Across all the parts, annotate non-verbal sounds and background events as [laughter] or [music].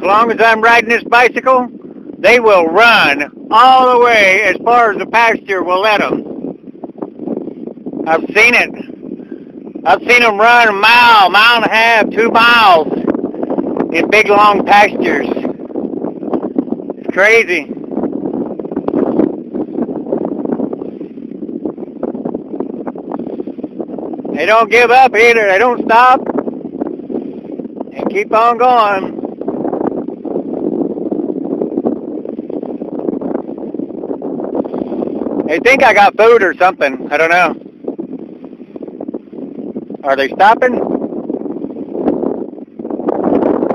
as long as I'm riding this bicycle, they will run all the way as far as the pasture will let them. I've seen it. I've seen them run a mile, mile and a half, two miles in big long pastures. It's crazy. They don't give up either. They don't stop. And keep on going. They think I got food or something. I don't know. Are they stopping?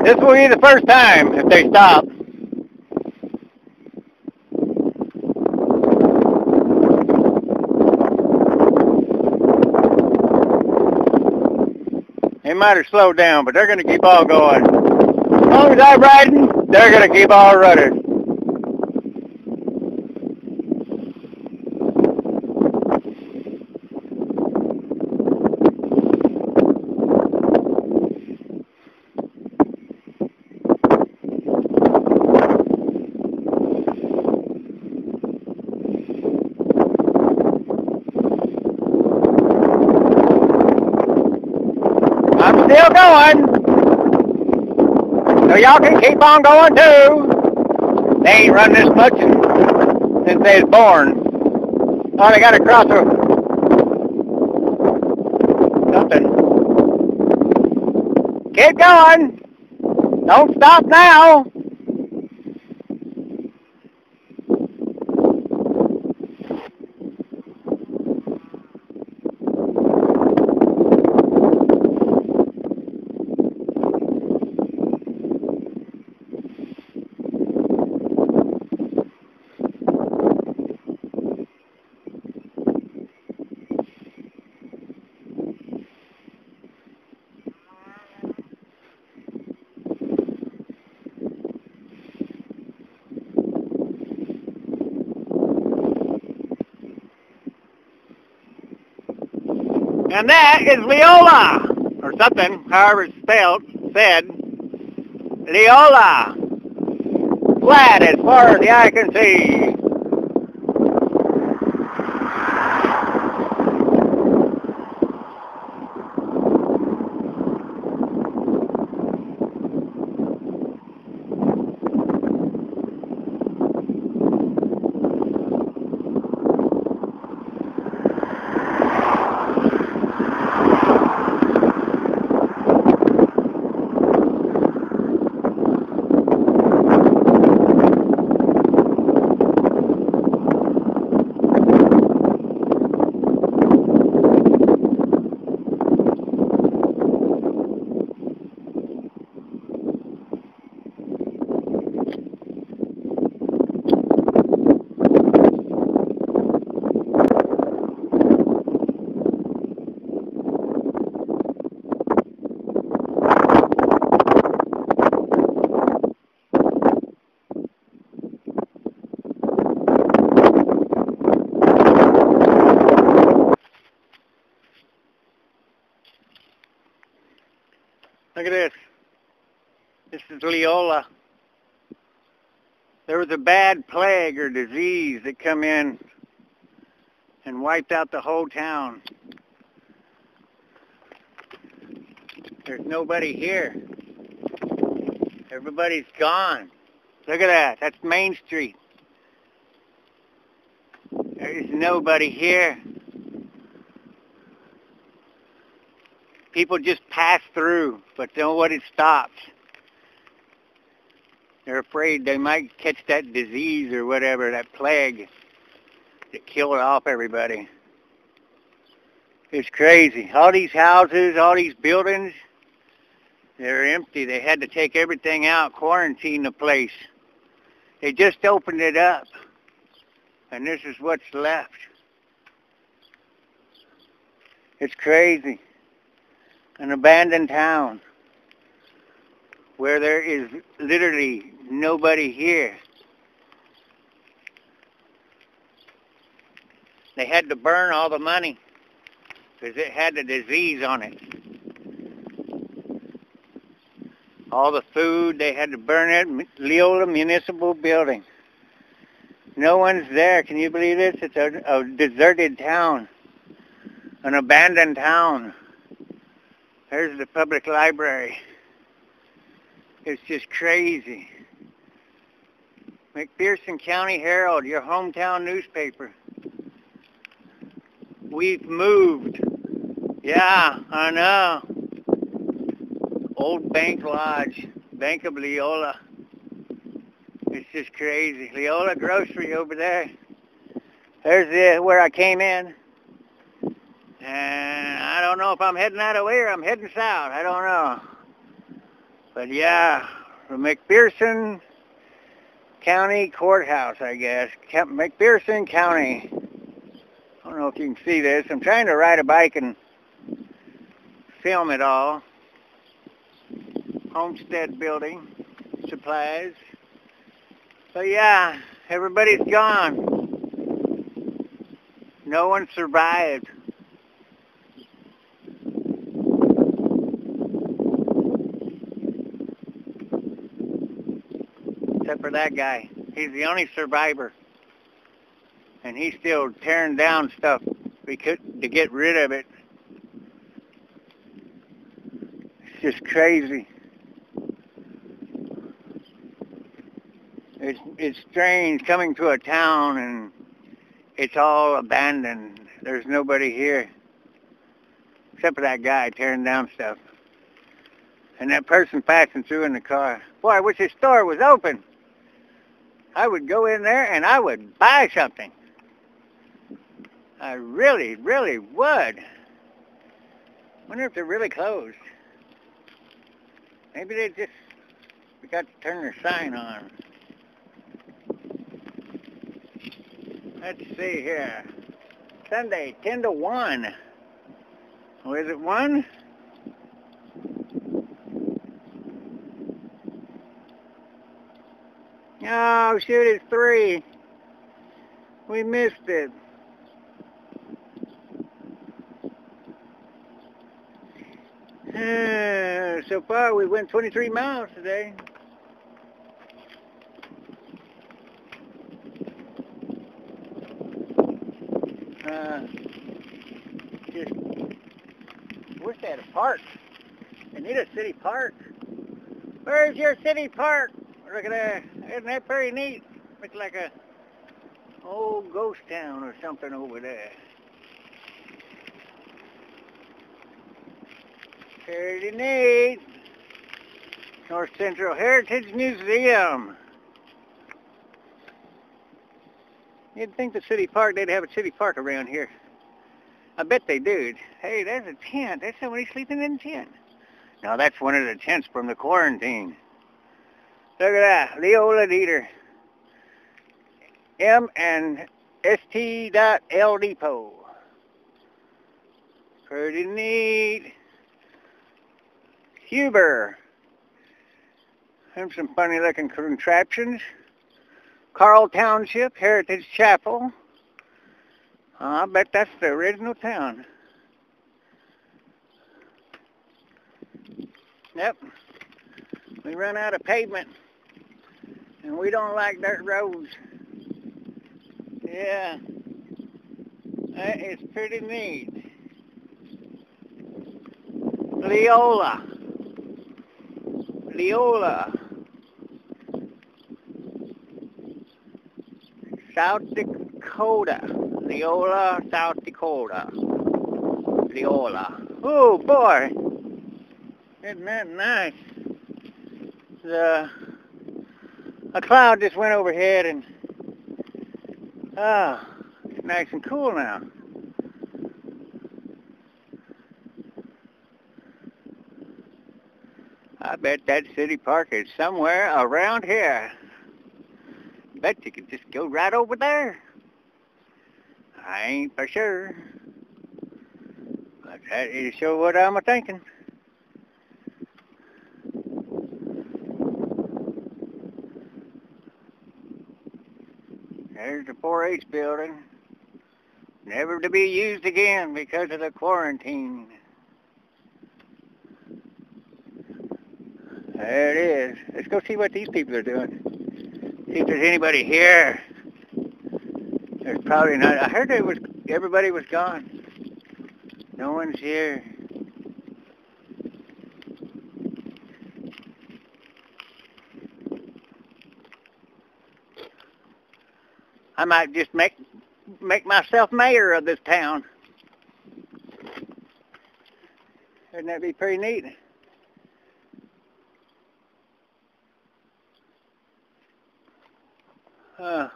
This will be the first time if they stop. They might have slowed down, but they're going to keep on going. As long as I'm riding, they're going to keep on running. I'm still going. So y'all can keep on going too. They ain't run this much since they was born. Oh, they got to cross a something. Keep going. Don't stop now. And that is Leola, or something, however it's spelled, said. Leola. Flat as far as the eye can see. Look at this. This. Uh, there was a bad plague or disease that come in and wiped out the whole town. There's nobody here. Everybody's gone. Look at that. That's Main Street. There's nobody here. People just pass through, but nobody stops. They're afraid they might catch that disease or whatever, that plague that killed off everybody. It's crazy. All these houses, all these buildings, they're empty. They had to take everything out, quarantine the place. They just opened it up. And this is what's left. It's crazy. An abandoned town where there is literally nobody here. They had to burn all the money because it had a disease on it. All the food, they had to burn it. Leola Municipal Building. No one's there. Can you believe this? It's a, a deserted town. An abandoned town. There's the public library. It's just crazy. McPherson County Herald, your hometown newspaper. We've moved. Yeah, I know. Old Bank Lodge, Bank of Leola. It's just crazy. Leola Grocery over there. There's the, where I came in. And I don't know if I'm heading that way or I'm heading south. I don't know. But yeah, from McPherson County Courthouse, I guess. McPherson County. I don't know if you can see this. I'm trying to ride a bike and film it all. Homestead building, supplies. But yeah, everybody's gone. No one survived. Except for that guy. He's the only survivor. And he's still tearing down stuff because, to get rid of it. It's just crazy. It's it's strange coming to a town and it's all abandoned. There's nobody here except for that guy tearing down stuff. And that person passing through in the car. Boy, I wish his store was open. I would go in there and I would buy something. I really, really would. Wonder if they're really closed. Maybe they just forgot to turn their sign on. Let's see here. Sunday, 10 to 1. Oh, is it 1? Oh, shoot, it's 3. We missed it. Uh, so far, we went 23 miles today. Uh, just wish they had a park. They need a city park. Where's your city park? Look at that. Isn't that pretty neat? Looks like a old ghost town or something over there. Pretty neat. North Central Heritage Museum. You'd think the city park, they'd have a city park around here. I bet they do. Hey, there's a tent. There's somebody sleeping in a tent. Now that's one of the tents from the quarantine. Look at that, Leola Dieter. M and ST dot L Depot. Pretty neat. Huber. And some funny looking contraptions. Carl Township, Heritage Chapel. Uh, I bet that's the original town. Yep. We run out of pavement. And we don't like dirt roads. Yeah. That is pretty neat. Leola. Leola. South Dakota. Leola, South Dakota. Leola. Oh boy. Isn't that nice? The a cloud just went overhead and ah, it's nice and cool now. I bet that city park is somewhere around here. Bet you could just go right over there. I ain't for sure. But that is sure what I'm thinking. There's the 4-H building. Never to be used again because of the quarantine. There it is. Let's go see what these people are doing. See if there's anybody here. There's probably not. I heard it was everybody was gone. No one's here. I might just make make myself mayor of this town. Wouldn't that be pretty neat? Uh,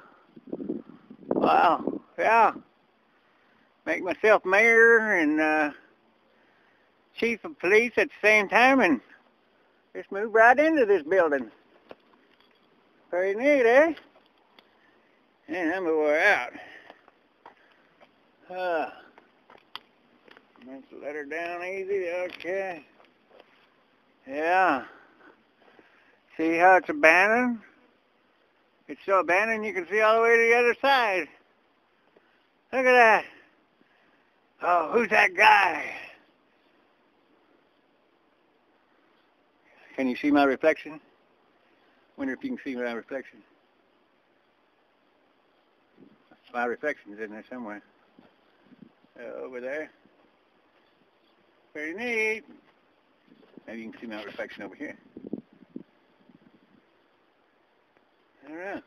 wow, yeah. Make myself mayor and uh, chief of police at the same time and just move right into this building. Pretty neat, eh? And I'm wore out. Uh, let's let her down easy. Okay. Yeah. See how it's abandoned? It's so abandoned you can see all the way to the other side. Look at that. Oh, who's that guy? Can you see my reflection? Wonder if you can see my reflection. My reflection's in there somewhere. Uh, over there. Very neat. Maybe you can see my reflection over here. Don't know.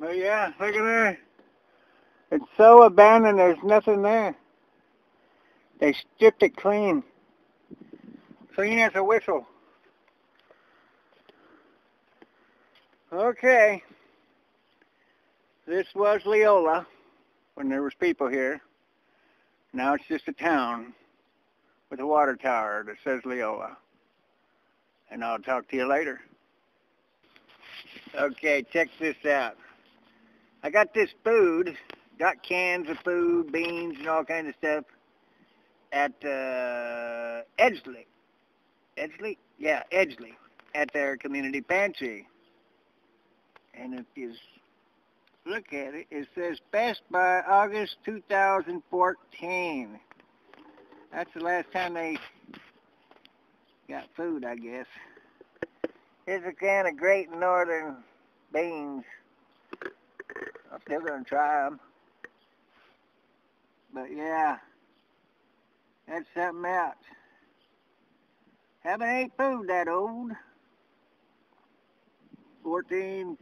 But yeah, look at there. It's so abandoned, there's nothing there. They stripped it clean. Clean as a whistle. Okay. This was Leola when there was people here. Now it's just a town with a water tower that says Leola. And I'll talk to you later. Okay, check this out. I got this food, got cans of food, beans, and all kinds of stuff at uh, Edgeley. Edgeley? Yeah, Edgeley, at their community pantry. And if you look at it, it says best by August 2014. That's the last time they got food, I guess. Here's a can of Great Northern beans. I'm still going to try them. But yeah, that's something else. Haven't ate food that old. 14,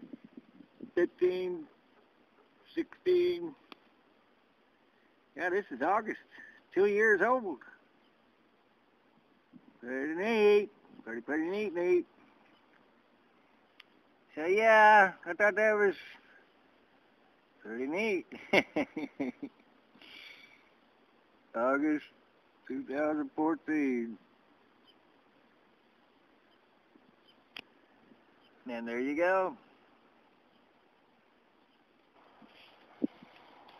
15, 16. Yeah, this is August. Two years old. Pretty neat. Pretty, pretty neat, neat. So yeah, I thought that was pretty neat. [laughs] August 2014. And there you go.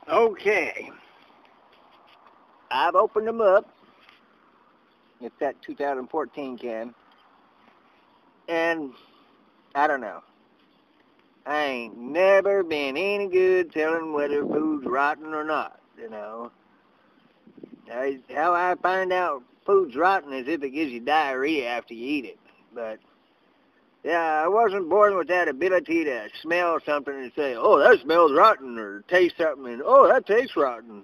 Okay. I've opened them up. It's that 2014 can. And I don't know. I ain't never been any good telling whether food's rotten or not, you know. I, how I find out food's rotten is if it gives you diarrhea after you eat it. But, yeah, I wasn't born with that ability to smell something and say, oh, that smells rotten, or taste something and, oh, that tastes rotten.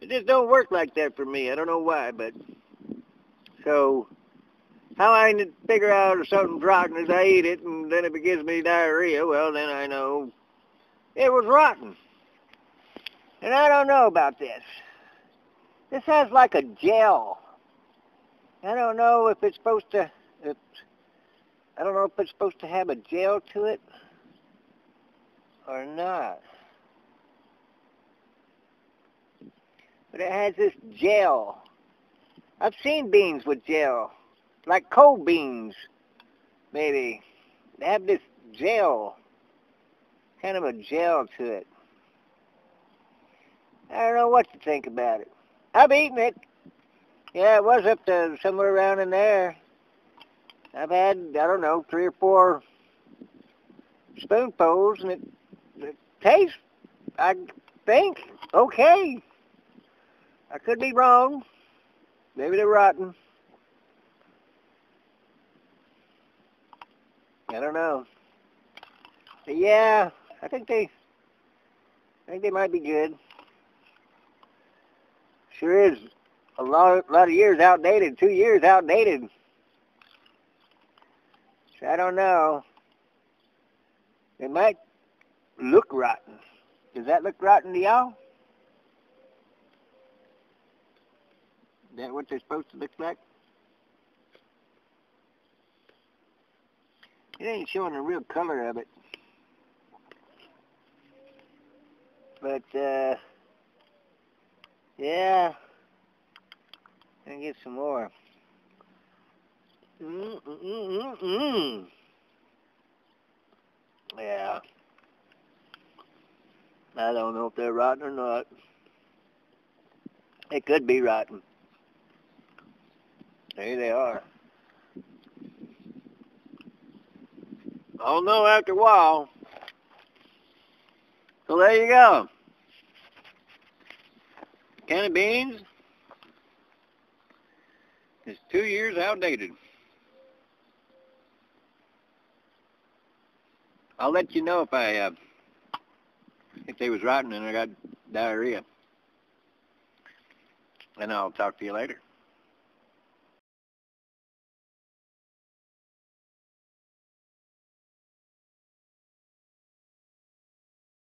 It just don't work like that for me. I don't know why, but, so, how I figure out if something's rotten is I eat it, and then if it gives me diarrhea, well, then I know it was rotten. And I don't know about this. This has like a gel. I don't know if it's supposed to, it's, I don't know if it's supposed to have a gel to it or not. But it has this gel. I've seen beans with gel like cold beans, maybe. They have this gel, kind of a gel to it. I don't know what to think about it. I've eaten it. Yeah, it was up to somewhere around in there. I've had, I don't know, three or four spoonfuls, and it, it tastes, I think, okay. I could be wrong. Maybe they're rotten. I don't know. But yeah, I think they, I think they might be good. Sure is a lot, lot of years outdated, two years outdated. I don't know. They might look rotten. Does that look rotten to y'all? Is that what they're supposed to look like? It ain't showing the real color of it. But, uh, yeah. Gonna get some more. Mm, mm, mm, mm, Yeah. I don't know if they're rotten or not. It could be rotten. There they are. I'll know after a while. So there you go. Can of beans is two years outdated. I'll let you know if I uh, if they was rotten and I got diarrhea. And I'll talk to you later.